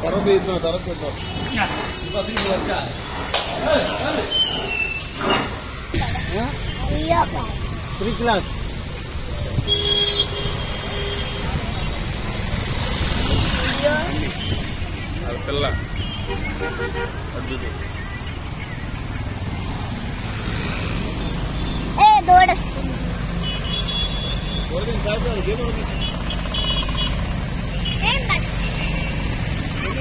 తర్వాత తీద్దాం తర్వాత తీద్దాం త్రీ క్లాస్ అది పిల్ల ఏ దూడస్తుంది ఏం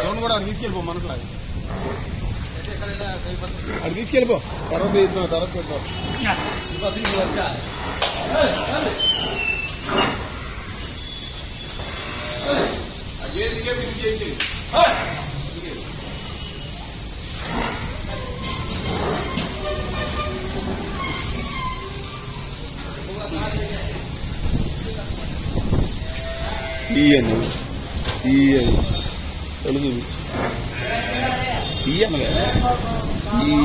అవును కూడా తీసుకెళ్ళిపో మనసులో అది తీసుకెళ్ళిపో తర్వాత తీద్దాం తర్వాత తీద్దాం తీయను తీయను తెలుగు తీయను కదా ఈ